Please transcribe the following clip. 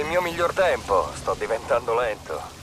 il mio miglior tempo. Sto diventando lento.